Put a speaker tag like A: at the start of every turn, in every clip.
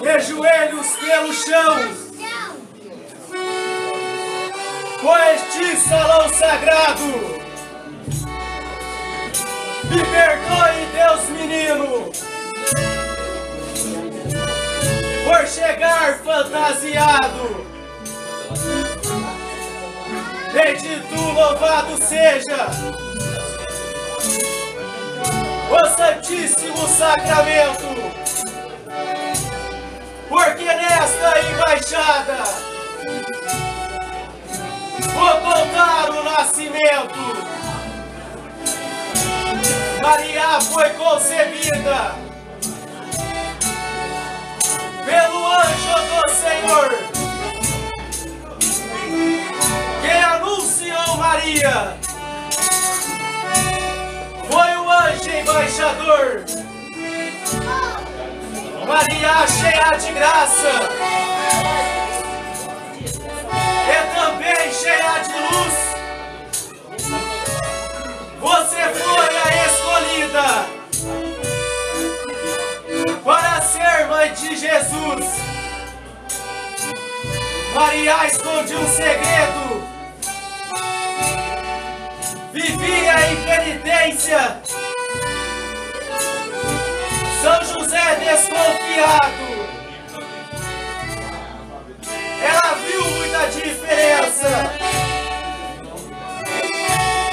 A: de joelhos pelo chão, pois este salão sagrado. Me perdoe, Deus menino, por chegar fantasiado. Bendito, louvado seja o Santíssimo Sacramento, porque nesta embaixada vou contar o nascimento. Maria foi concebida pelo anjo do Senhor, que anunciou Maria foi o anjo embaixador. Maria cheia de graça e também cheia de luz. Você foi a escolhida para ser mãe de Jesus. Maria esconde um segredo vivia em penitência. Desconfiado. Ela viu muita diferença.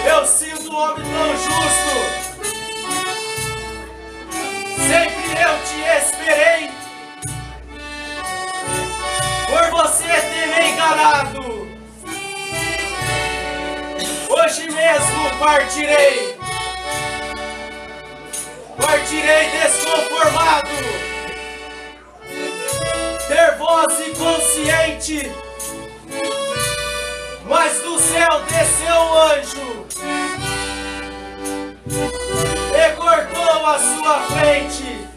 A: Eu sinto um homem tão justo. Sempre eu te esperei. Por você ter me enganado. Hoje mesmo partirei. Partirei desconformado. Nervoso e consciente. Mas do céu desceu um anjo. E cortou a sua frente.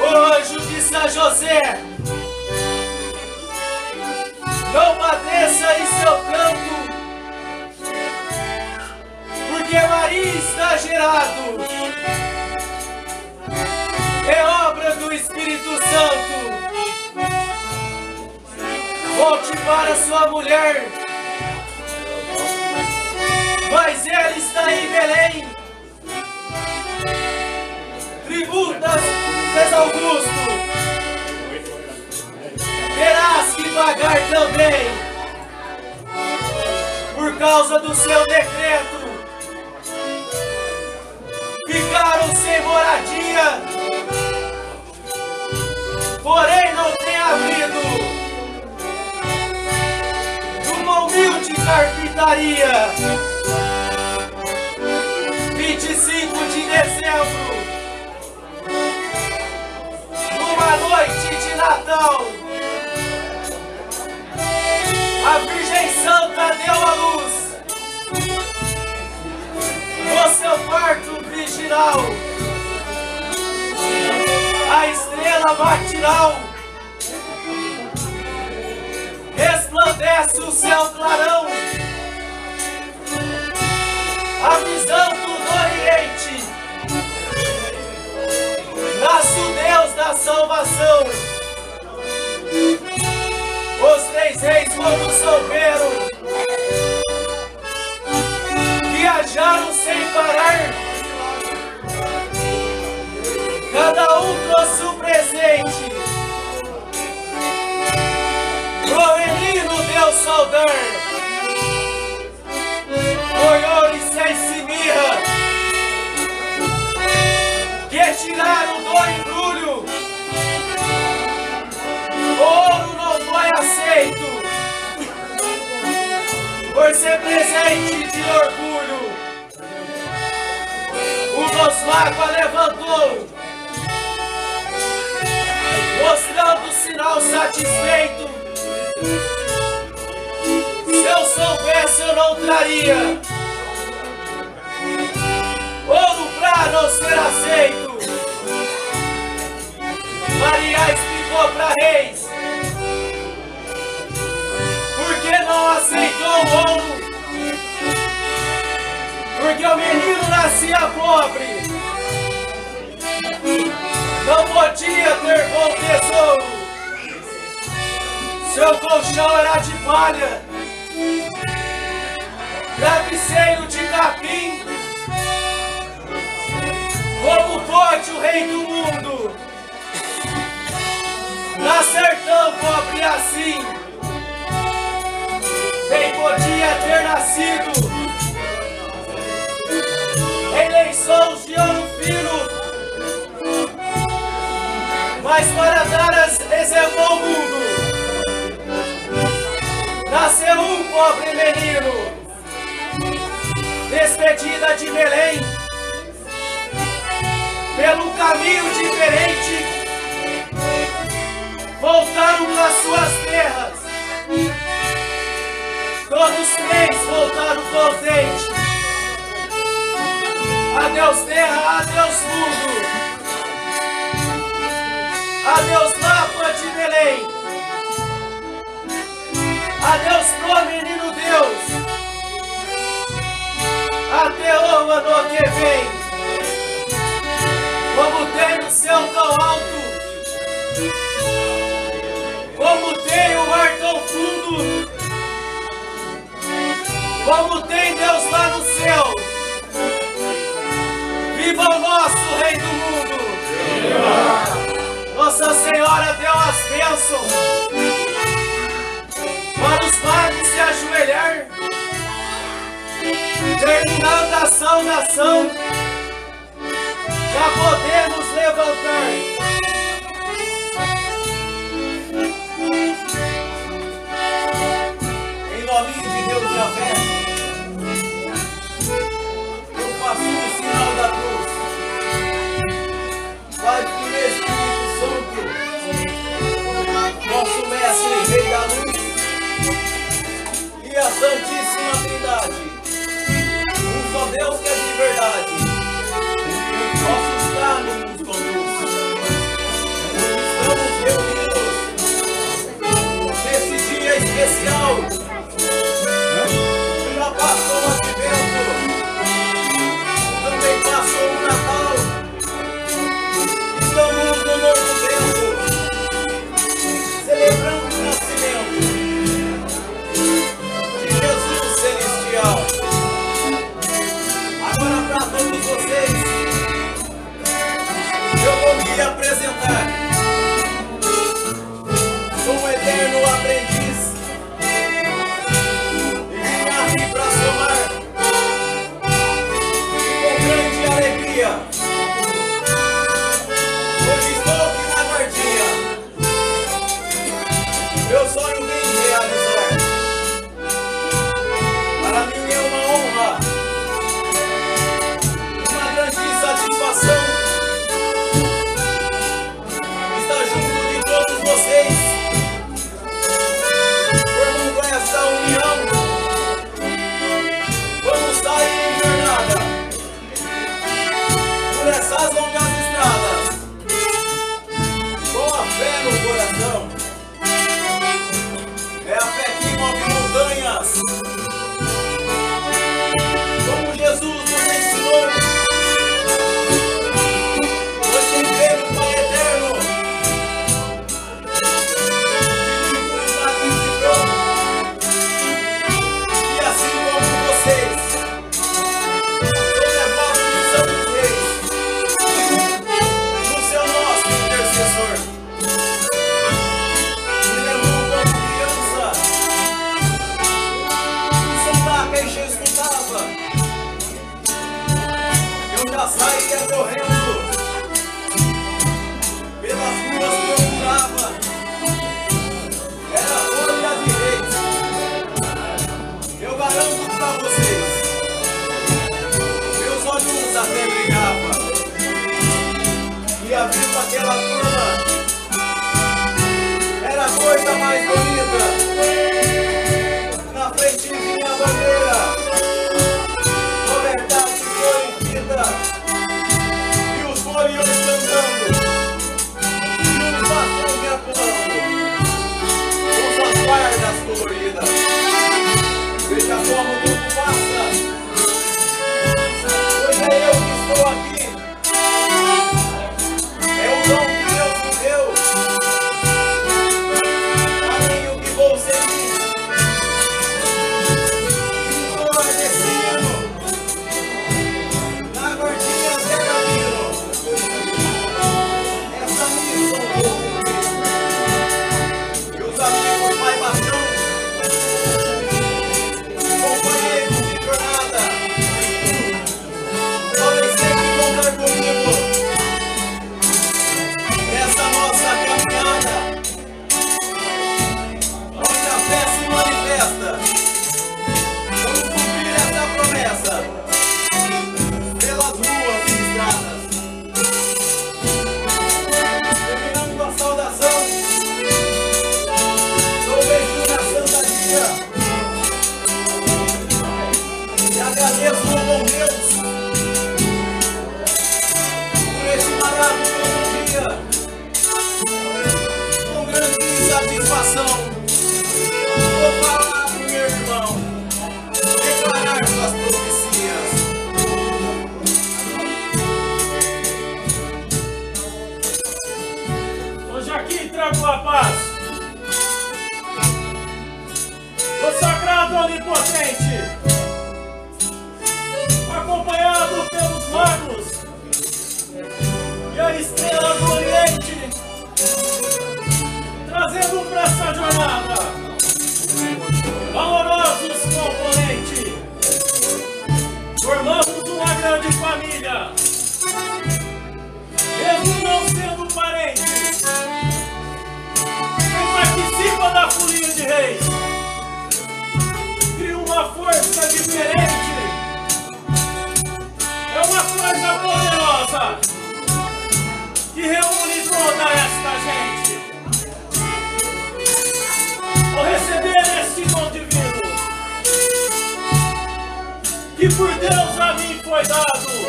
A: O anjo de São José não padeça em seu canto, porque Maria está gerado. É obra do Espírito Santo. Volte para sua mulher, mas ela está em Belém. Tributas, Augusto terás que pagar também por causa do seu decreto. Ficaram sem moradia, porém não tem abrido numa humilde carpintaria. 25 de dezembro, numa noite de Natal. A Virgem Santa deu a luz no seu quarto virginal. Estrela matinal resplandece o céu clarão, avisando do Oriente. Nasce o Deus da salvação. Os três reis, souberam, viajaram de orgulho. O Rosmagua levantou, mostrando sinal satisfeito. Se eu soubesse, eu não traria ouro pra não ser aceito. Maria explicou para reis porque não aceitou o ouro. Porque o menino nascia pobre. Não podia ter bom tesouro. Seu colchão era de palha. Travesseiro de capim. Como pode o rei do mundo nascer tão pobre assim? Nem podia ter nascido eleições de ouro fino. Mas para exemplo ao mundo, nasceu um pobre menino, despedida de Belém, pelo caminho diferente, voltaram para suas terras. Todos três voltaram contentes. Adeus terra, adeus mundo. Adeus, Papa de Belém. Adeus pro menino Deus. Até o ano que vem. Como tem o céu tão alto. Como tem o mar tão fundo. Como tem Deus lá no céu. Viva o nosso Rei do Mundo! Viva! Nossa Senhora deu as bênçãos para os padres se ajoelhar, terminando a saudação,
B: Santíssima Trindade, um só Deus que é de verdade, alegria. Hoje queixa escutava. Eu já saía correndo
C: família, mesmo não sendo parentes. Quem participa da folia de reis cria uma força diferente. É uma coisa poderosa que reúne toda esta gente. Vou receber este dom divino que por Deus a mim foi dado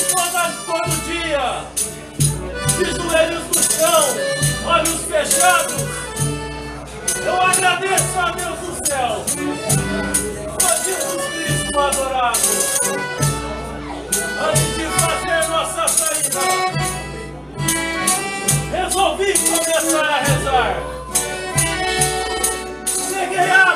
C: suportado todo dia. De joelhos no chão, olhos fechados. Eu agradeço a Deus do céu. Por Jesus Cristo adorado. Antes de fazer nossa saída, resolvi começar a rezar. Cheguei a